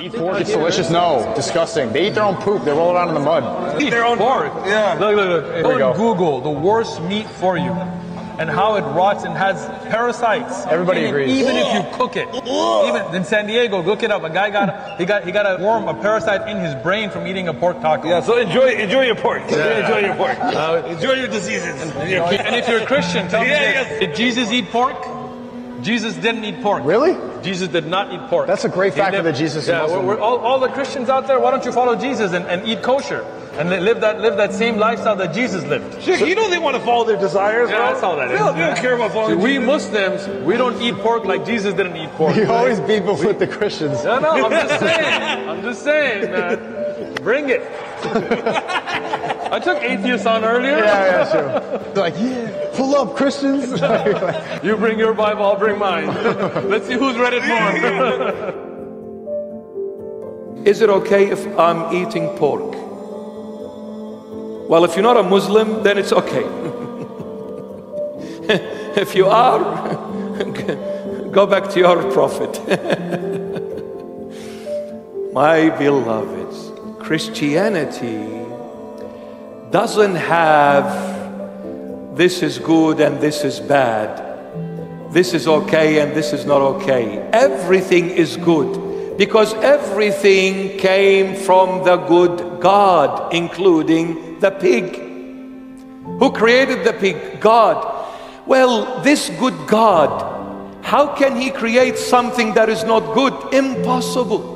Eat pork, it's delicious. No, disgusting. They eat their own poop. They roll around in the mud. Eat their own pork. Yeah. Look, look, look. we Go go. Google the worst meat for you and how it rots and has parasites. Everybody even, agrees. Even if you cook it. Even in San Diego, look it up. A guy got he got he got a worm, a parasite in his brain from eating a pork taco. Yeah, so enjoy enjoy your pork. Enjoy your pork. Uh, enjoy your diseases. And your And if you're a Christian, tell me Yeah, this. yes. Did Jesus eat pork? Jesus didn't eat pork. Really? Jesus did not eat pork. That's a great lived- that Jesus Yeah, we're, we're, all, all the Christians out there, why don't you follow Jesus and, and eat kosher and li- live that live that same lifestyle that Jesus lived? Shit, you know they want to follow their desires, Yeah, bro. that's all that They is. don't, they don't care about See, following we Jesus. Muslims, we don't eat pork like Jesus didn't eat pork. You always beat us with the Christians. No, no, I'm just saying. I'm just saying, man. Bring it. I took atheists on earlier. Yeah, yeah, sure. They're like, yeah, pull up, Christians. You bring your Bible, I'll bring mine. Let's see who's read it more. Is it okay if I'm eating pork? Well, if you're not a Muslim, then it's okay. if you are, go back to your prophet. My beloveds, Christianity doesn't have this is good and this is bad. This is okay and this is not okay. Everything is good because everything came from the good God, including the pig. Who created the pig? God. Well, this good God, how can He create something that is not good? Impossible.